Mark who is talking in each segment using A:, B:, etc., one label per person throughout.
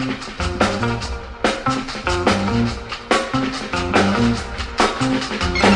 A: thank you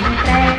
A: entrega.